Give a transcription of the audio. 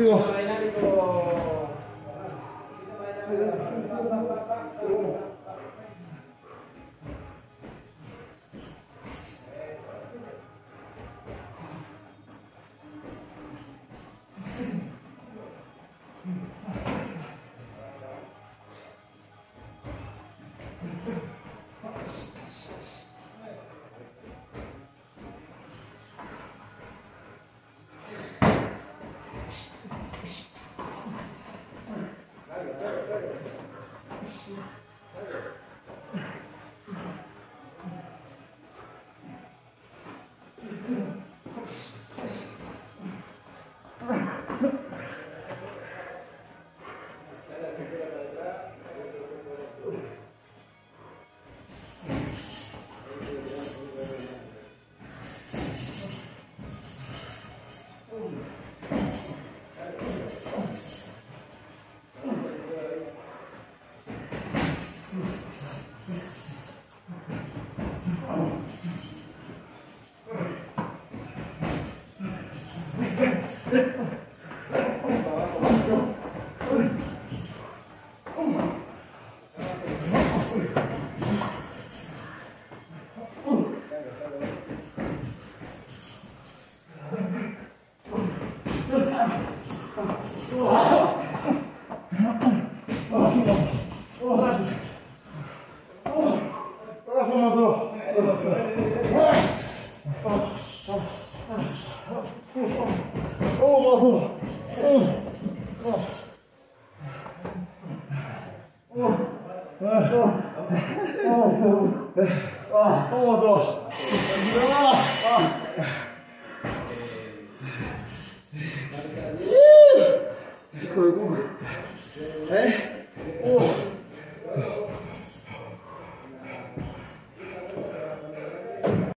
Tío. Yeah. これ動く。え我。